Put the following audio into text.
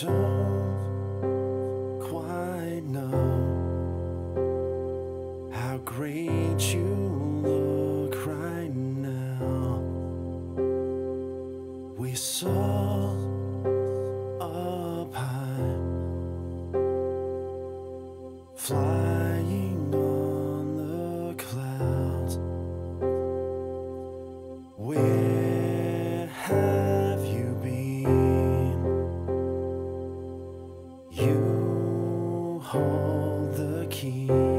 don't quite know how great you look right now. We saw You hold the key.